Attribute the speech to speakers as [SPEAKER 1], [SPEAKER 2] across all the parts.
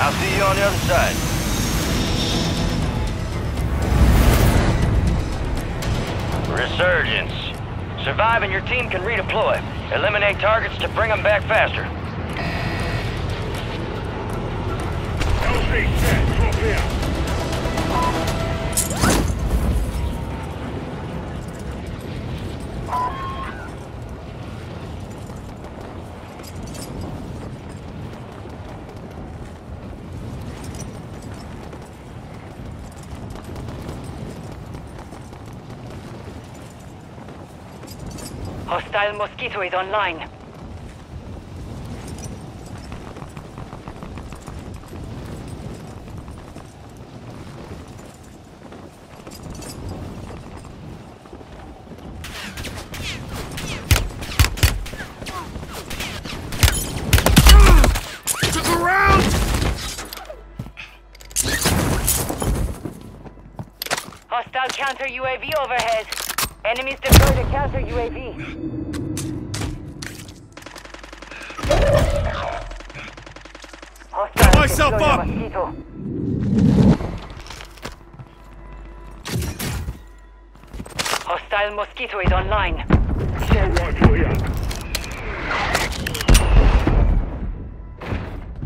[SPEAKER 1] I'll see you on the other side. Resurgence. Survive and your team can redeploy. Eliminate targets to bring them back faster.
[SPEAKER 2] LZ set. Drop here.
[SPEAKER 3] Hostile Mosquito is online. Hostile counter UAV overhead. Enemies deploy the counter UAV. Hostile
[SPEAKER 2] myself
[SPEAKER 3] deploy the
[SPEAKER 2] up.
[SPEAKER 3] Mosquito. Hostile Mosquito is online.
[SPEAKER 2] Assault rifle here.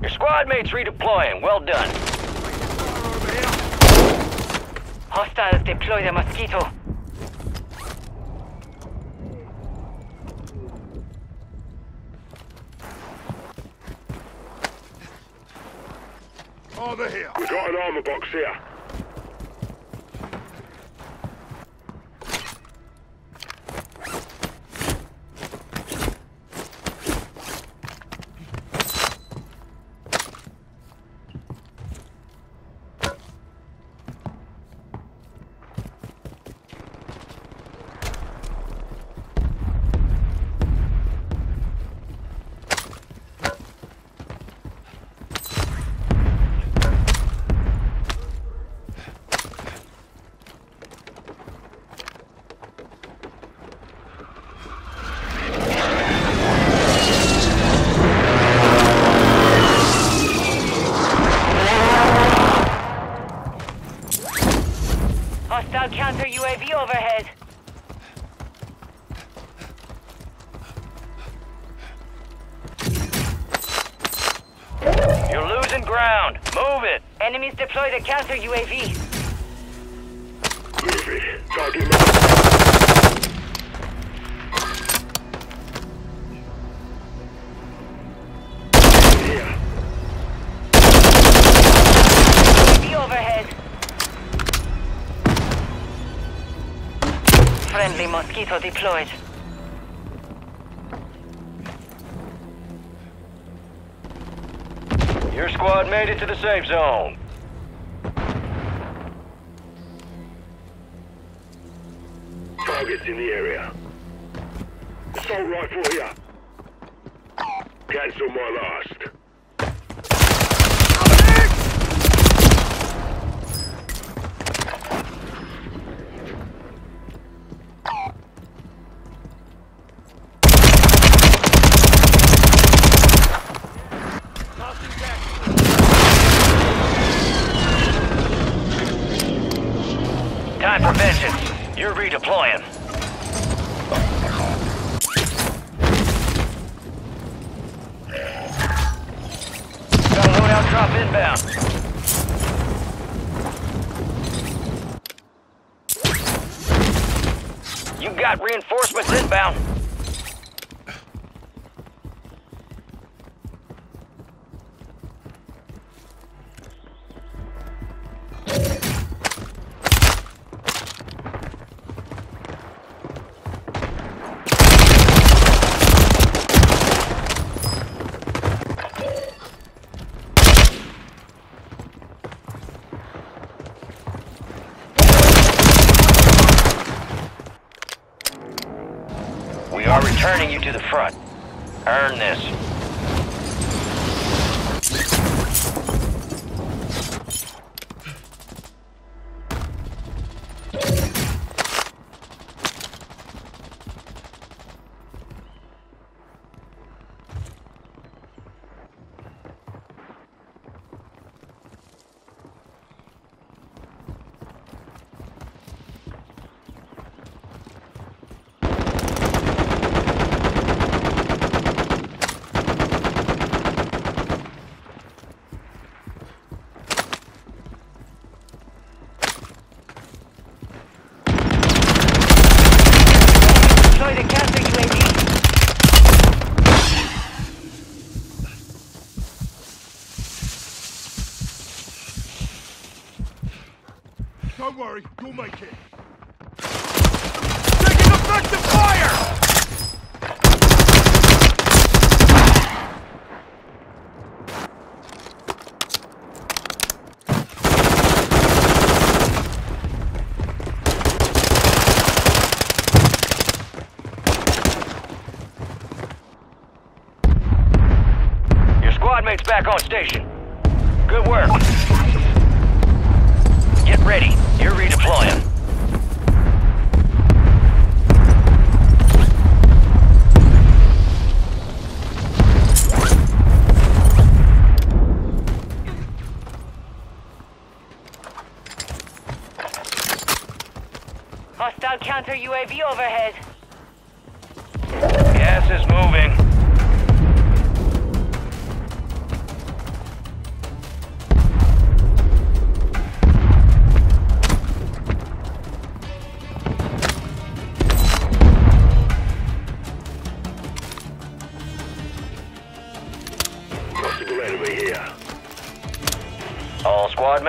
[SPEAKER 1] Your squad mates redeploying. Well done.
[SPEAKER 2] Over here.
[SPEAKER 3] Hostiles deploy the Mosquito.
[SPEAKER 2] Here. We got an armor box here.
[SPEAKER 3] Hostile counter UAV overhead.
[SPEAKER 1] You're losing ground. Move it.
[SPEAKER 3] Enemies deploy the counter UAV.
[SPEAKER 2] Move it. Target
[SPEAKER 3] Friendly Mosquito deployed.
[SPEAKER 1] Your squad made it to the safe zone.
[SPEAKER 2] Targets in the area. Assault rifle here. Cancel my last.
[SPEAKER 1] Inbound. You got reinforcements inbound. Returning you to the front. Earn this.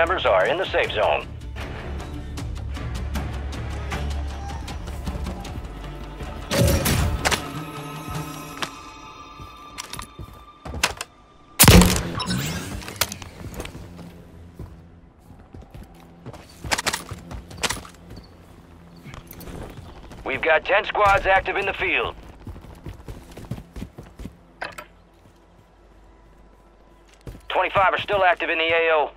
[SPEAKER 1] Members are in the safe zone. We've got 10 squads active in the field. Twenty-five are still active in the AO.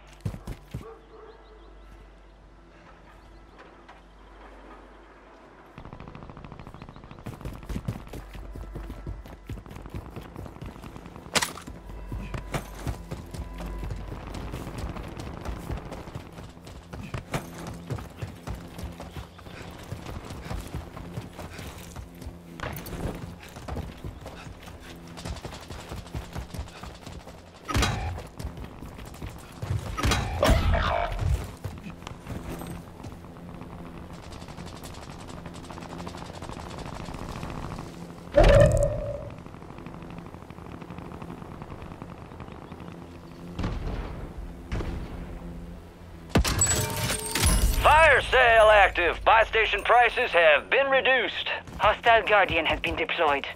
[SPEAKER 1] Active. Buy station prices have been reduced.
[SPEAKER 3] Hostile Guardian has been deployed.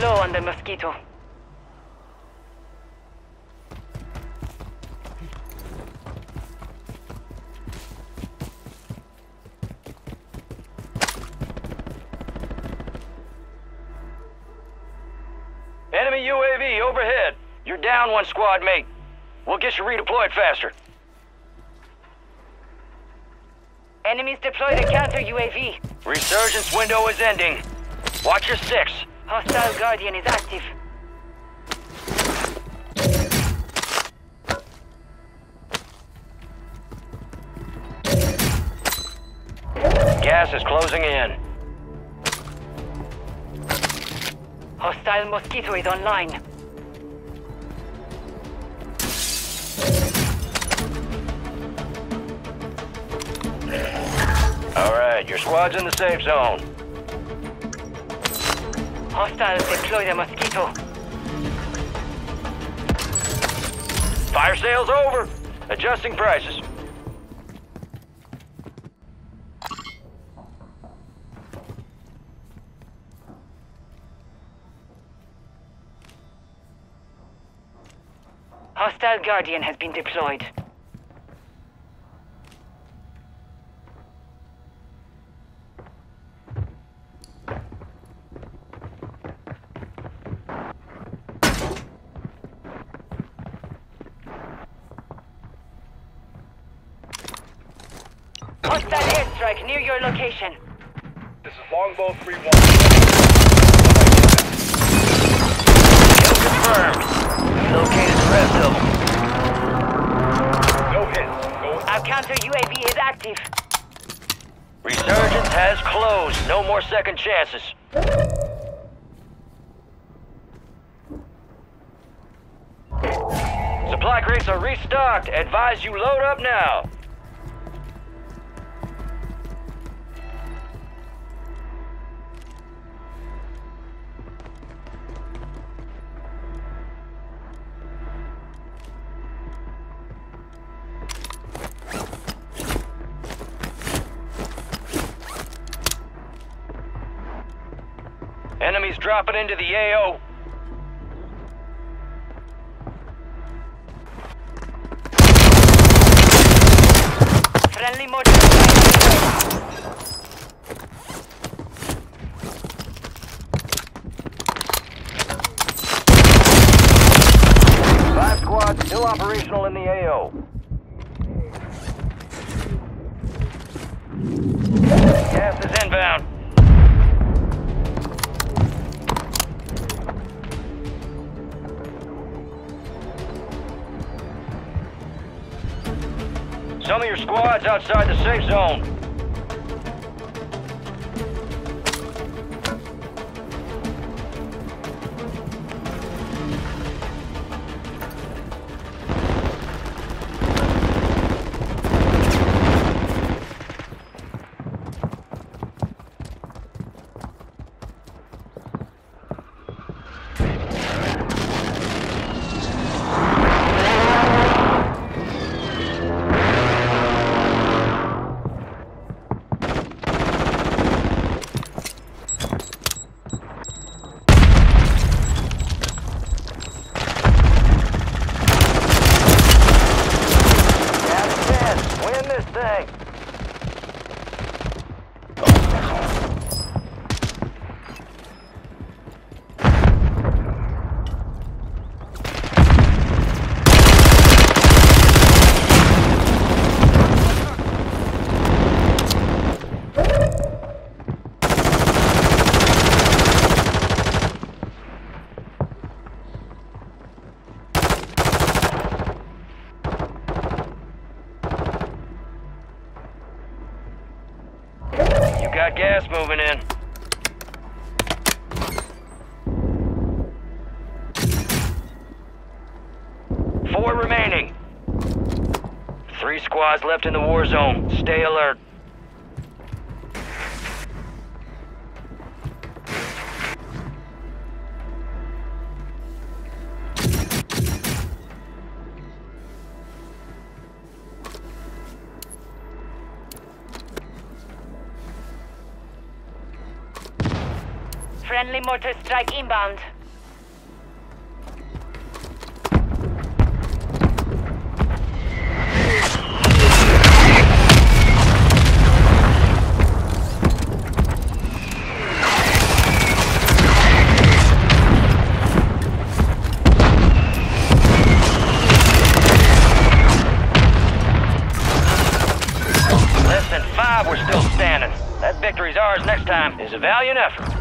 [SPEAKER 3] Low on the Mosquito.
[SPEAKER 1] Enemy UAV overhead. You're down one squad mate. We'll get you redeployed faster.
[SPEAKER 3] Enemies deployed a counter UAV.
[SPEAKER 1] Resurgence window is ending. Watch your six.
[SPEAKER 3] Hostile Guardian is active.
[SPEAKER 1] Gas is closing in.
[SPEAKER 3] Hostile Mosquito is online.
[SPEAKER 1] All right, your squad's in the safe zone.
[SPEAKER 3] Hostiles deploy the Mosquito.
[SPEAKER 1] Fire sale's over. Adjusting prices.
[SPEAKER 3] Hostile Guardian has been deployed. Hostile airstrike near your location.
[SPEAKER 4] This is Longbow 3-1.
[SPEAKER 1] Kill confirmed. Located the rest of them.
[SPEAKER 3] Our counter UAV is active.
[SPEAKER 1] Resurgence has closed. No more second chances. Supply crates are restocked. Advise you load up now. Enemies dropping into the AO.
[SPEAKER 3] Friendly.
[SPEAKER 1] Five squads still operational in the AO. Gas is inbound. Some of your squads outside the safe zone. thing. Three squads left in the war zone. Stay alert.
[SPEAKER 3] Friendly mortar strike inbound.
[SPEAKER 1] A valiant effort.